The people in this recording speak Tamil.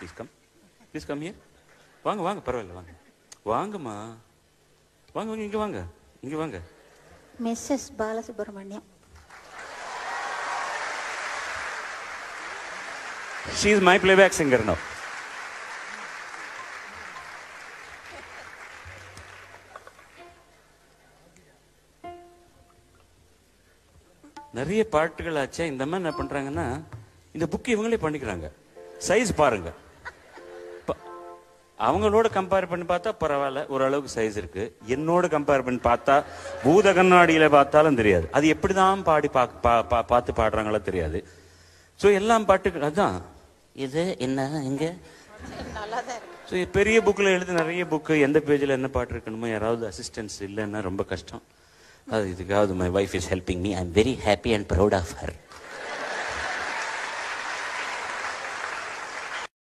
Please come please come here வாங்க வாங்க பரவாயில்ல வாங்க. வாங்கம்மா. வாங்க வாங்க இங்க வாங்க. இங்க வாங்க. Mrs Balasubramaniam she is my playback singer no நிறைய பாட்டுகள் ஆச்சே. இந்த மாதிரி என்ன பண்றாங்கன்னா இந்த புக் இவங்களே பண்ணிக்கிறாங்க. சைஸ் பாருங்க. ப- அவங்களோட கம்பேர் பண்ணி பார்த்தா பரவாயில்ல ஓரளவுக்கு சைஸ் இருக்கு. என்னோட கம்பேர் பண்ணி பார்த்தா பூத கண்ணாடியில பார்த்தாலும் தெரியாது. அது எப்படி தான் பாடி பா- பா- பா- பார்த்து பாடுறாங்களோ தெரியாது. ஸோ எல்லாம் பாட்டுக்கு அதுதான் இது என்ன இங்க? ஸோ பெரிய புக்கில் எழுதி நிறைய புக்கு எந்த பேஜில் என்ன பாட்டு இருக்கணுமோ யாராவது அசிஸ்டன்ஸ் இல்லைன்னா ரொம்ப கஷ்டம். அது இதுக்காவது my wife is helping me I am very happy and proud of her